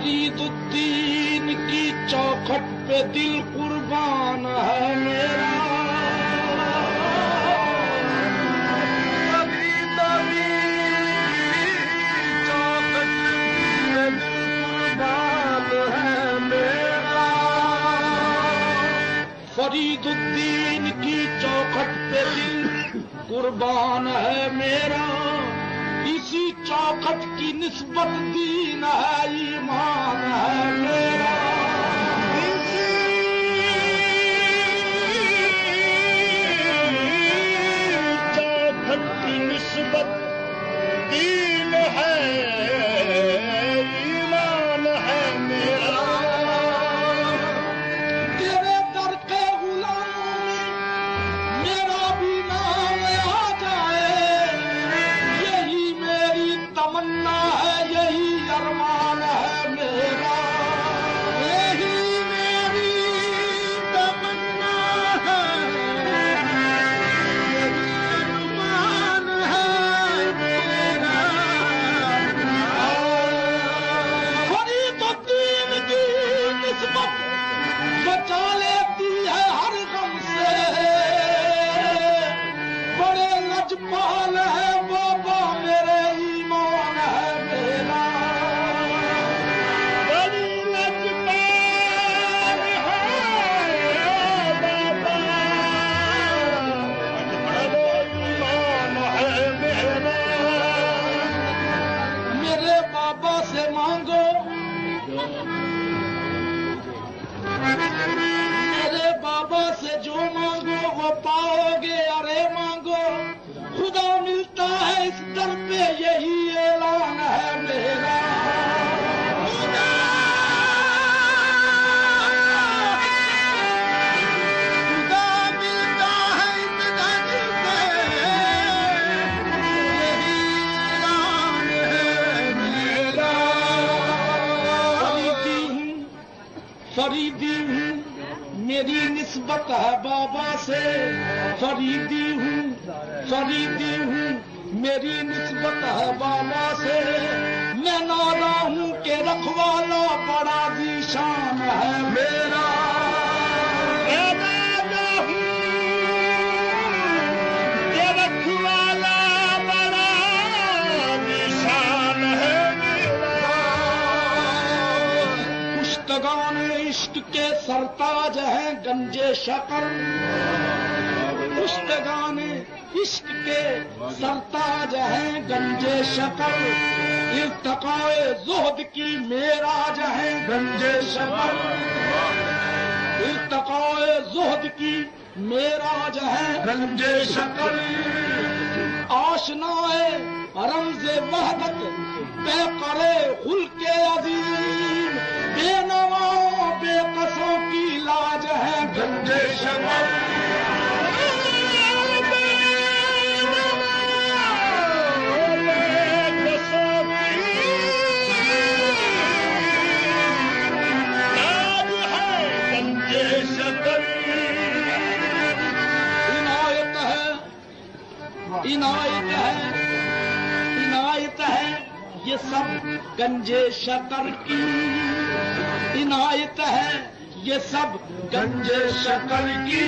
फरीदुद्दीन की चौखट पे दिल कुर्बान है मेरा। फरीदुद्दीन की चौखट पे दिल कुर्बान है मेरा। इसी चौखट की निस्बत दीन है ईमान है शानावाशान पुस्तान इश्के सरताज है गंज पुस्ताने इश्क के सरताज हैं गंजे शकर इल्तकाए जोहद की मेराज है गंजे शकर इल्तकाए जोहद की मेराज है गंजे शकर आशनाए रमज वहदत तय करे खुल के अजीम। बेनवाओं बेकसों की लाज है गंजे शकर इनायत है। इनायत है। ये सब गंजे शकर की। इनायत है। ये सब गंजे शकर की।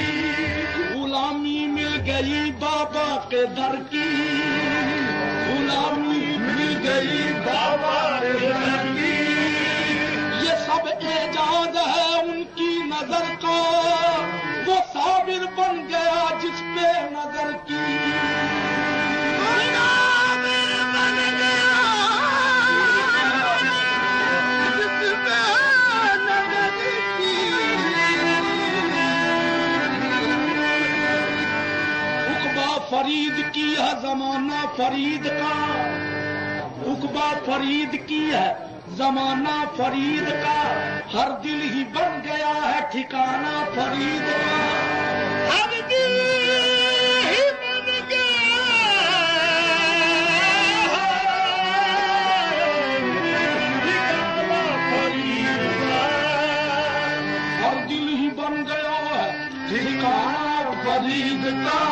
गुलामी मिल गई बाबा के दर की। गुलामी मिल गई बाबा के दर की। ये सब एजाज है उनकी नज़र का। जमाना फरीद का। उकबा फरीद की है, जमाना फरीद का। हर दिल ही बन गया है ठिकाना फरीद का। हर दिल ही बन गया हर दिल ही बन गया है ठिकाना फरीद का।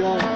job.